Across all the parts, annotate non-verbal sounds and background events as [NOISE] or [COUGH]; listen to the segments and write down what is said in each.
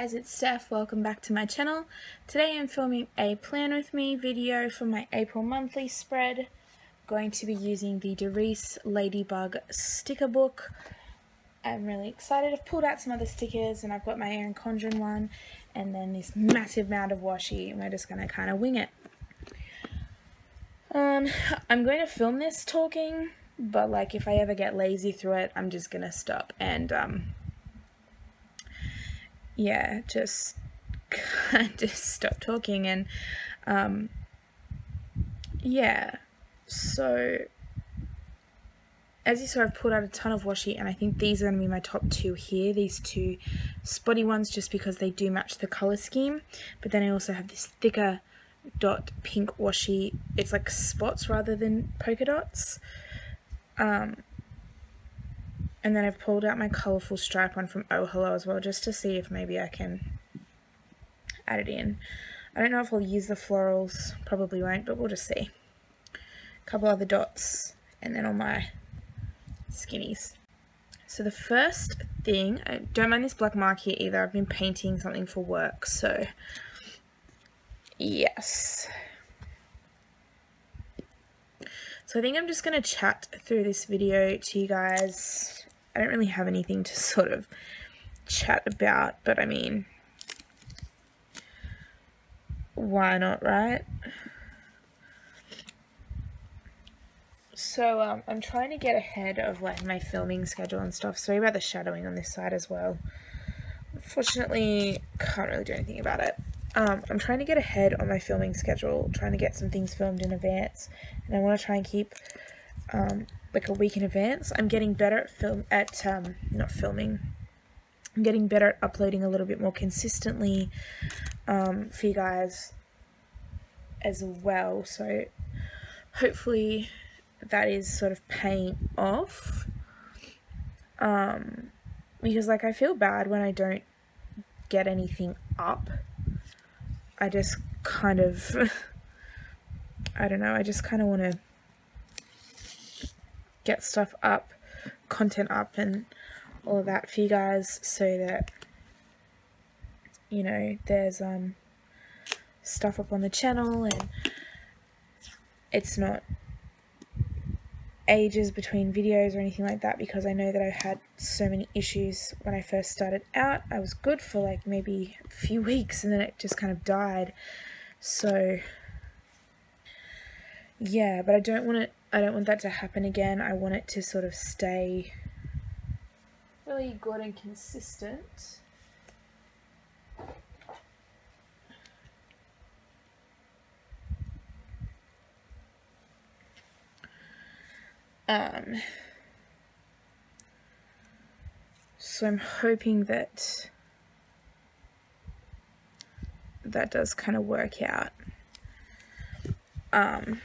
guys, it's Steph. Welcome back to my channel. Today I'm filming a plan with me video for my April monthly spread. I'm going to be using the Darice Ladybug sticker book. I'm really excited. I've pulled out some other stickers and I've got my Erin Condren one and then this massive amount of washi and we're just going to kind of wing it. Um, I'm going to film this talking, but like if I ever get lazy through it, I'm just going to stop and um, yeah, just [LAUGHS] just stop talking and um, yeah. So as you saw, I've pulled out a ton of washi, and I think these are going to be my top two here. These two spotty ones, just because they do match the color scheme. But then I also have this thicker dot pink washi. It's like spots rather than polka dots. Um, and then I've pulled out my colourful stripe one from Oh Hello as well, just to see if maybe I can add it in. I don't know if I'll use the florals, probably won't, but we'll just see. A couple other dots, and then all my skinnies. So the first thing, I don't mind this black mark here either, I've been painting something for work, so yes. So I think I'm just going to chat through this video to you guys I don't really have anything to [LAUGHS] sort of chat about, but I mean, why not, right? So um, I'm trying to get ahead of like my filming schedule and stuff. Sorry about the shadowing on this side as well. Unfortunately, can't really do anything about it. Um, I'm trying to get ahead on my filming schedule, trying to get some things filmed in advance, and I want to try and keep um, like a week in advance. I'm getting better at film at um, not filming. I'm getting better at uploading a little bit more consistently um, for you guys as well. So hopefully that is sort of paying off. Um, because like I feel bad when I don't get anything up. I just kind of, [LAUGHS] I don't know, I just kind of want to get stuff up, content up and all of that for you guys so that, you know, there's um stuff up on the channel and it's not ages between videos or anything like that because I know that I had so many issues when I first started out. I was good for like maybe a few weeks and then it just kind of died. So yeah, but I don't want it I don't want that to happen again. I want it to sort of stay really good and consistent. Um, so I'm hoping that that does kind of work out um,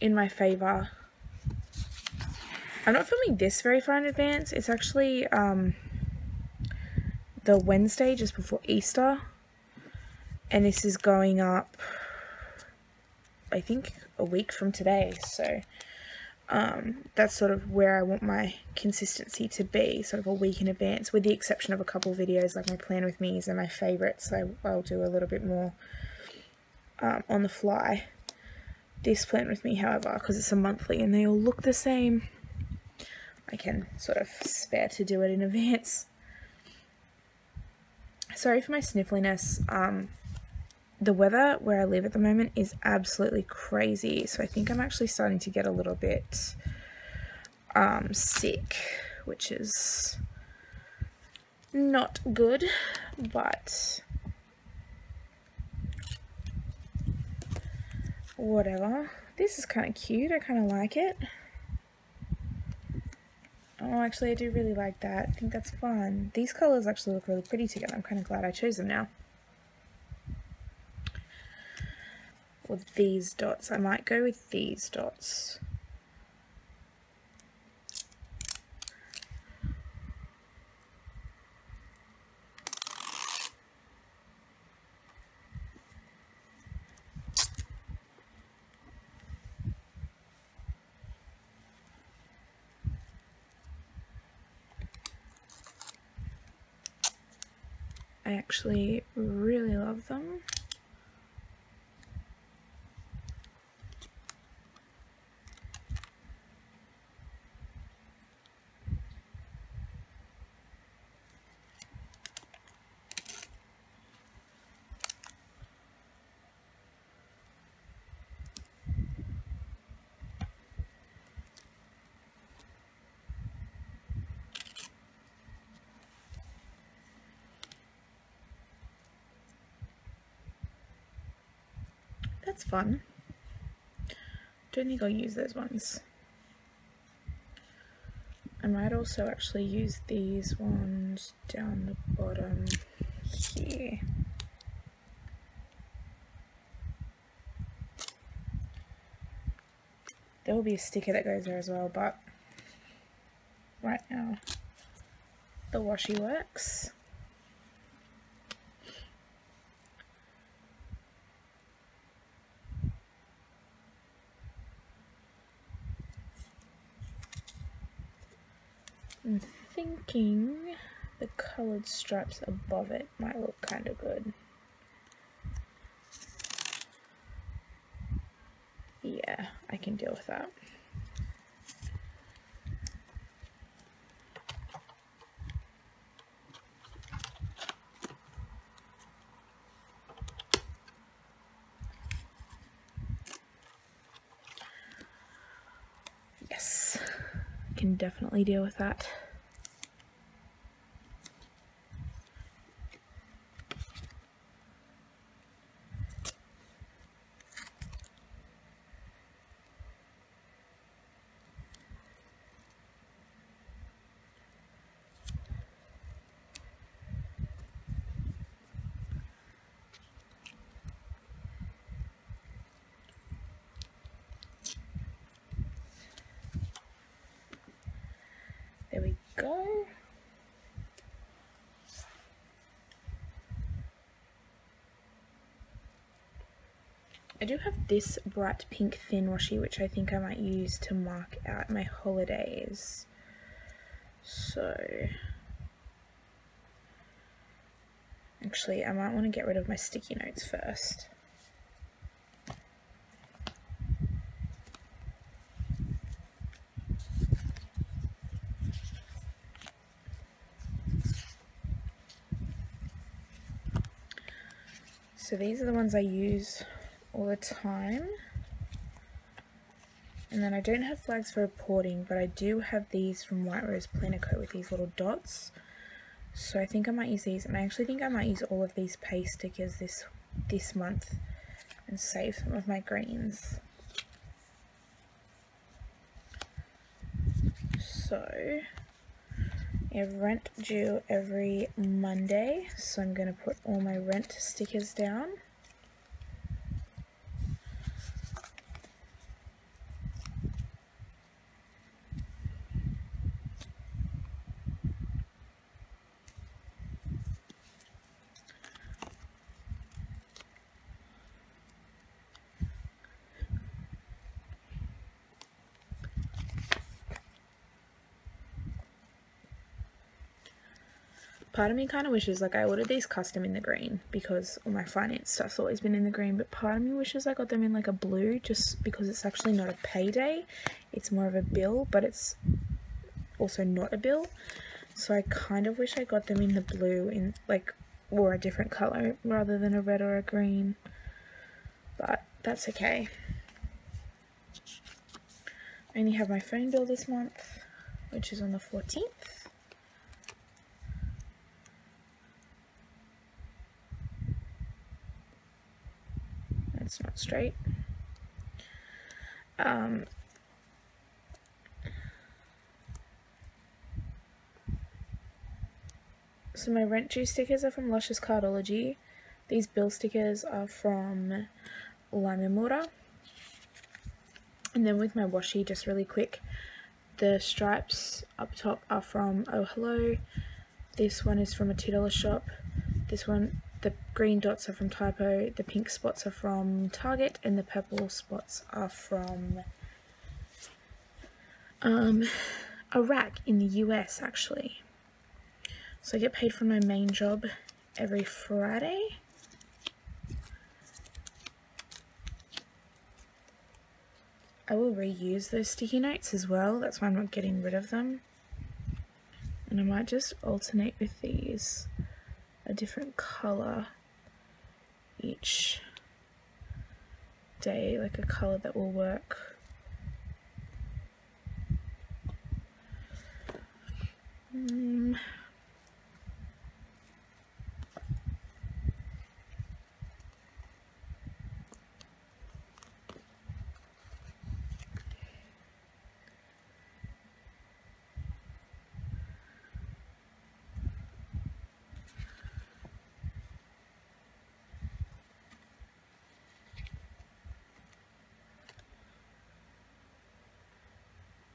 in my favor. I'm not filming this very far in advance. It's actually um, the Wednesday just before Easter. And this is going up, I think, a week from today. So um, that's sort of where I want my consistency to be, sort of a week in advance, with the exception of a couple of videos like my plan with me's and my favourites. I, I'll do a little bit more um, on the fly. This plan with me, however, because it's a monthly and they all look the same, I can sort of spare to do it in advance. Sorry for my sniffliness. Um, the weather where I live at the moment is absolutely crazy, so I think I'm actually starting to get a little bit um, sick, which is not good, but whatever. This is kind of cute, I kind of like it. Oh, actually, I do really like that. I think that's fun. These colors actually look really pretty together. I'm kind of glad I chose them now. With these dots. I might go with these dots. I actually really love them. That's fun. Don't think I'll use those ones. I might also actually use these ones down the bottom here. There will be a sticker that goes there as well, but right now the washi works. I'm thinking the colored stripes above it might look kind of good. Yeah, I can deal with that. Yes, can definitely deal with that. There we go. I do have this bright pink thin washi which I think I might use to mark out my holidays. So actually I might want to get rid of my sticky notes first. So these are the ones I use all the time. And then I don't have flags for reporting, but I do have these from White Rose Planner Co with these little dots. So I think I might use these, and I actually think I might use all of these pay stickers this this month and save some of my greens. So I have rent due every Monday, so I'm going to put all my rent stickers down. Part of me kind of wishes like I ordered these custom in the green because all my finance stuff's always been in the green but part of me wishes I got them in like a blue just because it's actually not a payday. It's more of a bill but it's also not a bill. So I kind of wish I got them in the blue in like or a different color rather than a red or a green but that's okay. I only have my phone bill this month which is on the 14th it's not straight. Um, so my rent due stickers are from Luscious Cardology. These bill stickers are from Limemora. And then with my washi, just really quick, the stripes up top are from Oh Hello. This one is from a $2 shop. This one the green dots are from Typo, the pink spots are from Target, and the purple spots are from um, rack in the US actually. So I get paid from my main job every Friday. I will reuse those sticky notes as well, that's why I'm not getting rid of them. And I might just alternate with these a different colour each day, like a colour that will work. Mm.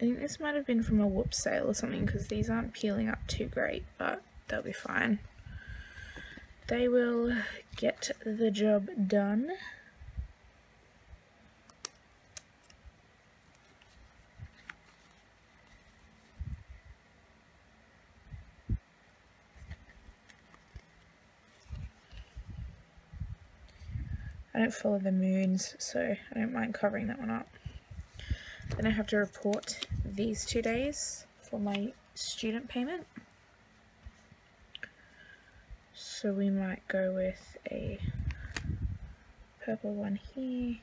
Think this might have been from a whoop sale or something because these aren't peeling up too great, but they'll be fine. They will get the job done. I don't follow the moons, so I don't mind covering that one up. Then I have to report these two days for my student payment. So we might go with a purple one here.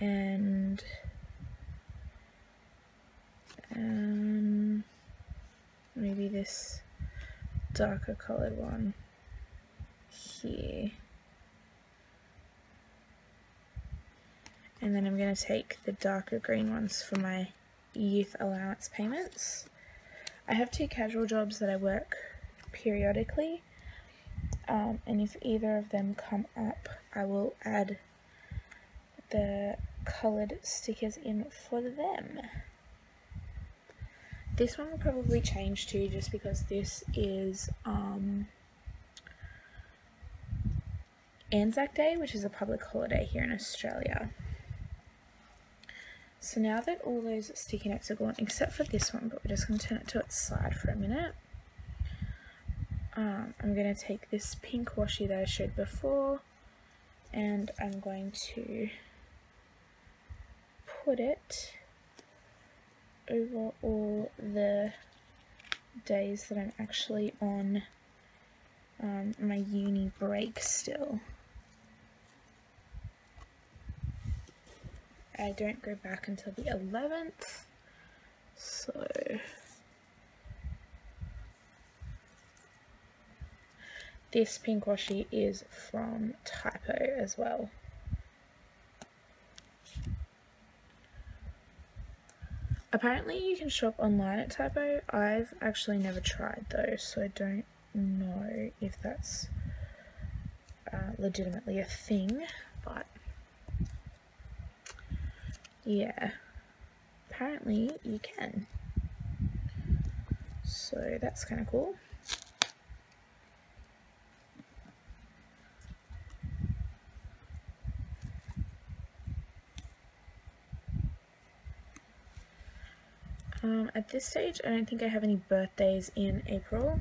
And um, maybe this darker colored one here. and then I'm going to take the darker green ones for my youth allowance payments. I have two casual jobs that I work periodically um, and if either of them come up I will add the coloured stickers in for them. This one will probably change too just because this is um, Anzac Day which is a public holiday here in Australia. So now that all those sticky notes are gone, except for this one, but we're just going to turn it to its side for a minute. Um, I'm going to take this pink washi that I showed before and I'm going to put it over all the days that I'm actually on um, my uni break still. I don't go back until the 11th. So this pink washi is from Typo as well. Apparently you can shop online at Typo. I've actually never tried though, so I don't know if that's uh, legitimately a thing, but yeah, apparently you can. So that's kind of cool. Um, at this stage, I don't think I have any birthdays in April.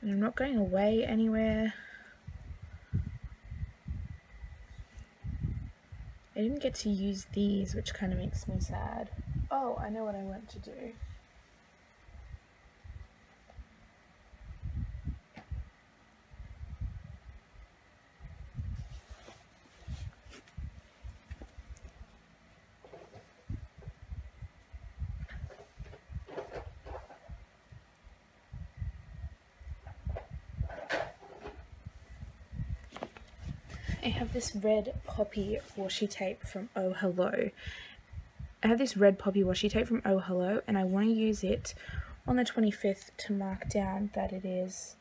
And I'm not going away anywhere. I didn't get to use these, which kind of makes me sad. Oh, I know what I want to do. I have this red poppy washi tape from Oh Hello. I have this red poppy washi tape from Oh Hello and I want to use it on the 25th to mark down that it is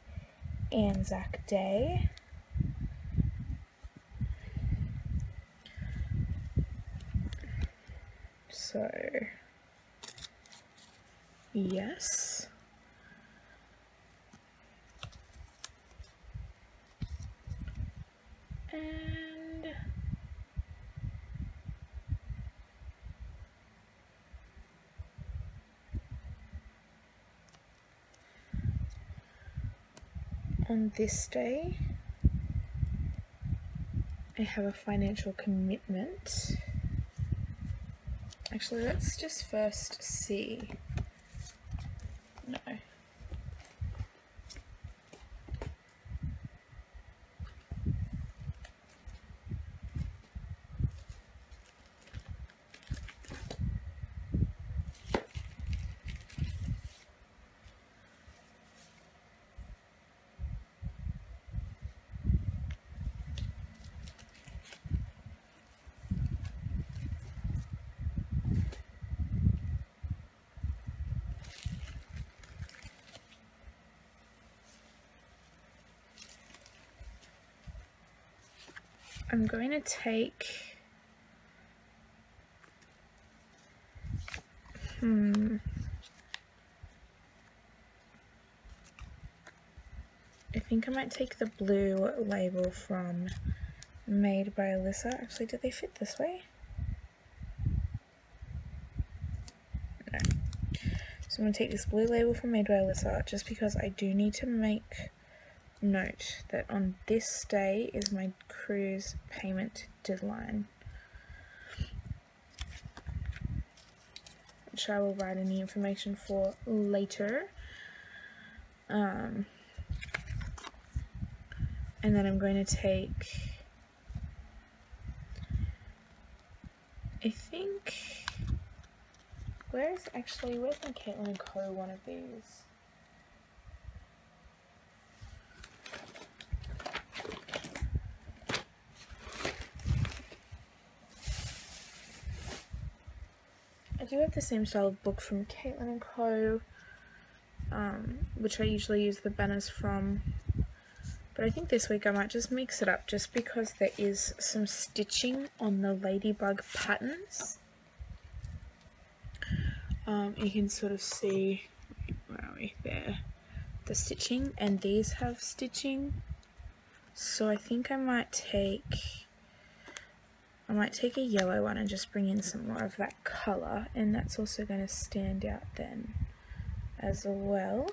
Anzac Day. So, yes. and on this day I have a financial commitment. Actually let's just first see I'm going to take hmm I think I might take the blue label from Made by Alyssa. Actually, do they fit this way? No. So I'm going to take this blue label from Made by Alyssa just because I do need to make note that on this day is my cruise payment deadline. Which I will write any information for later. Um, and then I'm going to take, I think, where's actually, where's my Caitlin & Co. one of these? I do have the same style of book from Caitlin & Co. Um, which I usually use the banners from. But I think this week I might just mix it up just because there is some stitching on the ladybug patterns. Um, you can sort of see, where are we, there, the stitching and these have stitching. So I think I might take I might take a yellow one and just bring in some more of that colour and that's also going to stand out then as well.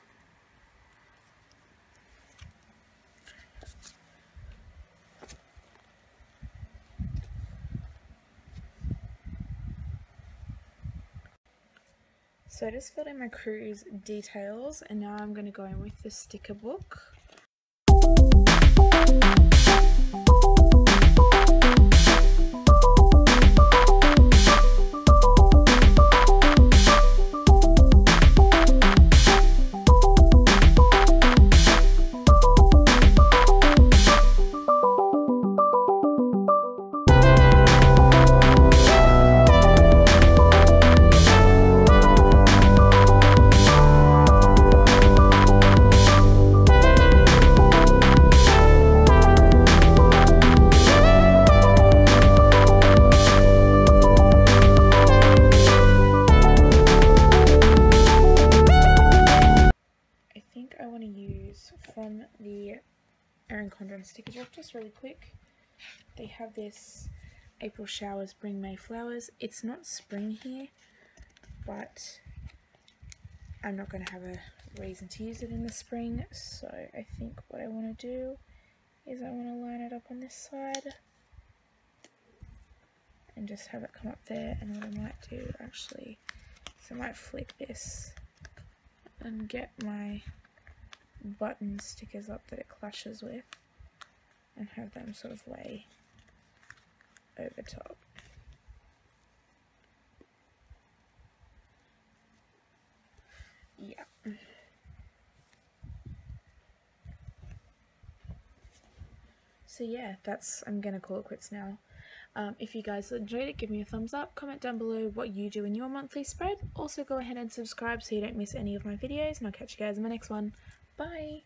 So I just filled in my cruise details and now I'm going to go in with the sticker book. Erin Condren sticker book just really quick. They have this April showers bring May flowers. It's not spring here, but I'm not going to have a reason to use it in the spring, so I think what I want to do is I want to line it up on this side and just have it come up there and what I might do actually is I might flick this and get my button stickers up that it clashes with and have them sort of lay over top. Yeah. So yeah, that's, I'm going to call it quits now. Um, if you guys enjoyed it, give me a thumbs up, comment down below what you do in your monthly spread. Also go ahead and subscribe so you don't miss any of my videos and I'll catch you guys in my next one. Bye.